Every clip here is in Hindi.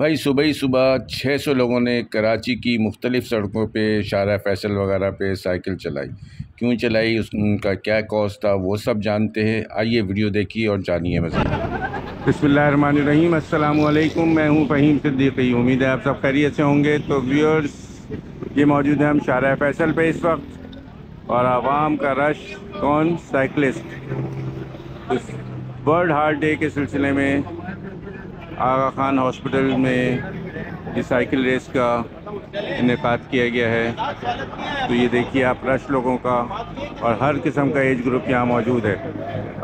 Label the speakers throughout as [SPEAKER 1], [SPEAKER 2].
[SPEAKER 1] भाई, सुबह ही सुबह 600 लोगों ने कराची की मुख्तलिफ़ सड़कों पे शारा फैसल वगैरह पे साइकिल चलाई। क्यों चलाई, उनका क्या कॉज था, वो सब जानते हैं। आइए वीडियो देखिए और जानिए मज़ा। बसमीम अल्लाम मैं हूँ फ़हीम सिद्दीकी। उम्मीद है आप सब खैरियत से होंगे। तो व्यूअर्स, ये मौजूद है हम शारा फैसल पे इस वक्त। और आवाम का रश, कौन? साइकिलिस्ट। वर्ल्ड हार्ट डे के सिलसिले में आगा खान हॉस्पिटल में ये साइकिल रेस का इनका किया गया है। तो ये देखिए आप रश लोगों का और हर किस्म का एज ग्रुप यहाँ मौजूद है।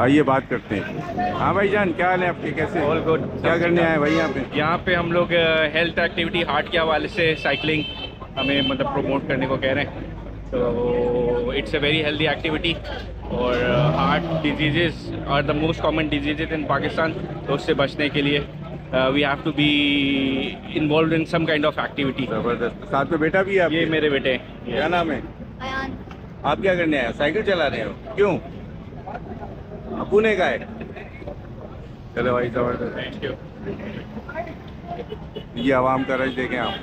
[SPEAKER 1] आइए बात करते हैं। हाँ भाई जान क्या हाल है आपके? कैसे
[SPEAKER 2] ऑल गुड
[SPEAKER 1] क्या करने आए भाई यहाँ पे?
[SPEAKER 2] यहाँ पे हम लोग हेल्थ एक्टिविटी हार्ट के हवाले से साइकिलिंग हमें मतलब प्रमोट करने को कह रहे हैं। तो it's a very healthy activity और heart disease are the most common disease in Pakistan तो उससे बचने के लिए। We have to be involve in some kind of activity
[SPEAKER 1] ज़बरदस्त। साथ में बेटा भी है
[SPEAKER 2] ये मेरे बेटे
[SPEAKER 1] क्या नाम है? आप क्या करने आए? साइकिल चला रहे हो? क्यों? पुणे का है? चलो भाई ज़बरदस्त।
[SPEAKER 2] थैंक यू
[SPEAKER 1] ये आवाम का रश देखें आप।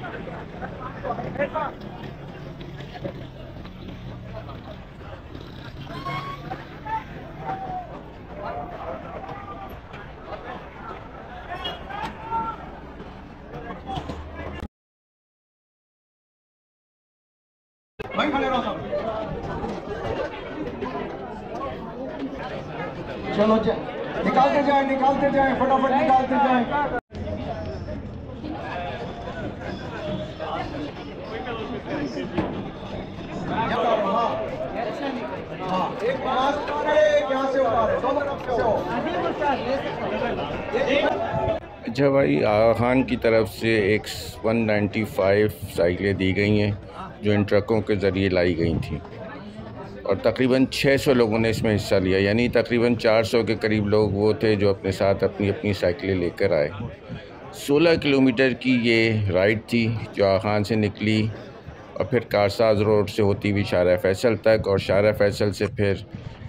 [SPEAKER 3] चलो निकालते जाए निकालते जाए, फटाफट निकालते जाए।
[SPEAKER 1] अच्छा भाई आगा खान की तरफ़ से एक 195 साइकिलें दी गई हैं जो इन ट्रकों के ज़रिए लाई गई थी। और तकरीबन 600 लोगों ने इसमें हिस्सा लिया, यानी तकरीबन 400 के करीब लोग वो थे जो अपने साथ अपनी अपनी साइकिलें लेकर आए। 16 किलोमीटर की ये राइड थी, जो आगा खान से निकली और फिर कारसाज रोड से होती हुई शारा फैसल तक और शारा फैसल से फिर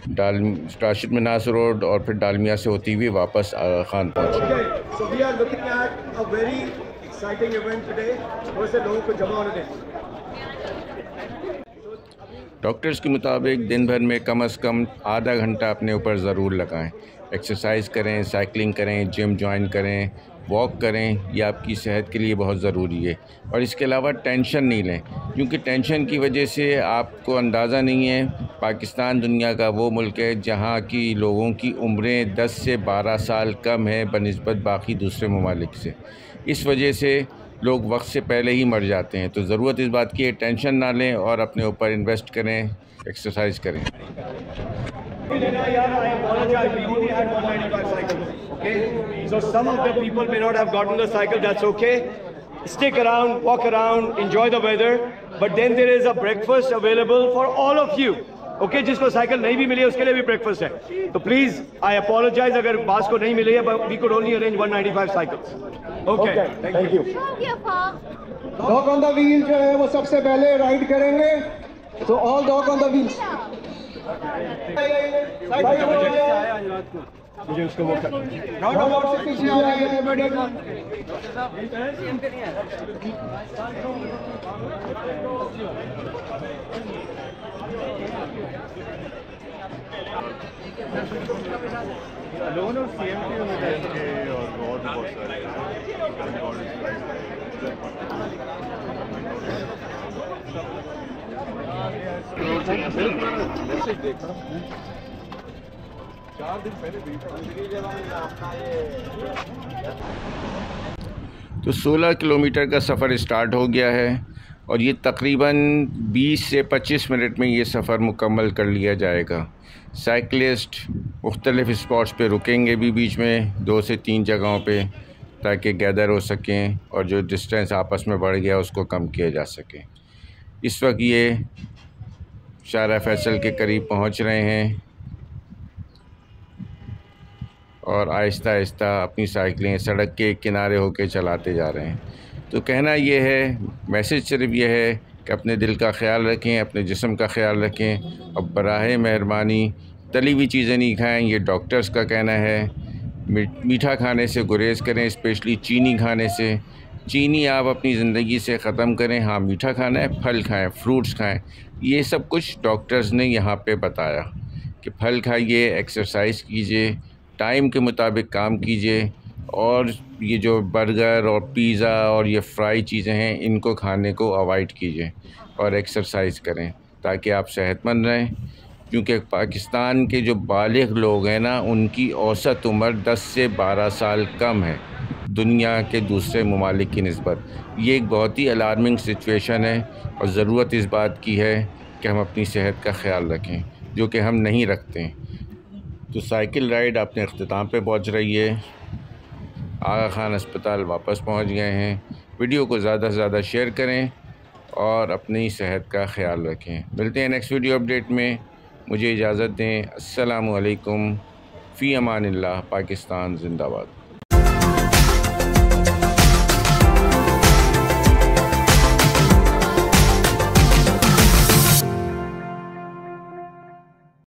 [SPEAKER 1] डाल, राशिद मनास रोड और फिर डालमिया से होती हुई वापस आगा खान डॉक्टर्स के मुताबिक दिन भर में कम अज़ कम आधा घंटा अपने ऊपर ज़रूर लगाएँ। एक्सरसाइज करें, साइकिलिंग करें, जिम ज्वाइन करें, वॉक करें, ये आपकी सेहत के लिए बहुत ज़रूरी है। और इसके अलावा टेंशन नहीं लें, क्योंकि टेंशन की वजह से आपको अंदाज़ा नहीं है, पाकिस्तान दुनिया का वो मुल्क है जहाँ की लोगों की उम्रें 10 से 12 साल कम है, बनस्बत बाकी दूसरे ममालिक से। इस वजह से लोग वक्त से पहले ही मर जाते हैं तो ज़रूरत इस बात की है टेंशन ना लें और अपने ऊपर इन्वेस्ट करें एक्सरसाइज करें?
[SPEAKER 4] So some of the people may not have gotten the cycle, that's okay. Stick around, walk around, enjoy the weather. But then there is a breakfast available for all of you. Okay okay, जिसको साइकिल नहीं भी मिली है उसके लिए भी ब्रेकफास्ट है। तो प्लीज़ आई अपोलोजाइज अगर बास को नहीं मिली है but we could only arrange 195 cycles okay thank you
[SPEAKER 3] dog on the wheel जो है वो सबसे पहले राइड करेंगे। तो all dog on the wheels
[SPEAKER 4] मुझे उसको वो
[SPEAKER 5] लोन सी एम टी और बहुत सारे
[SPEAKER 1] तो 16 किलोमीटर का सफ़र स्टार्ट हो गया है और ये तकरीबन 20 से 25 मिनट में ये सफ़र मुकम्मल कर लिया जाएगा। साइकिलिस्ट मुख्तलिफ़ स्पॉट्स पे रुकेंगे भी बीच में, दो से तीन जगहों पे, ताकि गैदर हो सकें और जो डिस्टेंस आपस में बढ़ गया उसको कम किया जा सके। इस वक्त ये शारा फैसल के करीब पहुँच रहे हैं और आहिस्ता आहिस्ता अपनी साइकिलें सड़क के किनारे होकर चलाते जा रहे हैं। तो कहना ये है मैसेज सिर्फ़ ये है कि अपने दिल का ख्याल रखें, अपने जिस्म का ख्याल रखें और बरए मेहरबानी तली हुई चीज़ें नहीं खाएँ, ये डॉक्टर्स का कहना है। मीठा खाने से गुरेज़ करें स्पेशली चीनी खाने से। चीनी आप अपनी ज़िंदगी से ख़त्म करें हाँ मीठा खाना है, फल खाएँ फ्रूट्स खाएँ। ये सब कुछ डॉक्टर्स ने यहाँ पे बताया कि फल खाइए एक्सरसाइज कीजिए टाइम के मुताबिक काम कीजिए और ये जो बर्गर और पिज़्ज़ा और ये फ्राई चीज़ें हैं, इनको खाने को अवॉइड कीजिए और एक्सरसाइज करें ताकि आप सेहतमंद रहें। क्योंकि पाकिस्तान के जो बालिग लोग हैं ना, उनकी औसत उम्र 10 से 12 साल कम है। दुनिया के दूसरे ममालिक की नस्बत। ये एक बहुत ही अलार्मिंग सिचुएशन है और ज़रूरत इस बात की है कि हम अपनी सेहत का ख्याल रखें, जो कि हम नहीं रखते। तो साइकिल राइड अपने अख्ताम पर पहुँच रही है। आगा खान अस्पताल वापस पहुँच गए हैं। वीडियो को ज़्यादा से ज़्यादा शेयर करें और अपनी सेहत का ख्याल रखें। मिलते हैं नेक्स्ट वीडियो अपडेट में। मुझे इजाज़त दें। असलकुम फ़ी अमान पाकिस्तान जिंदाबाद।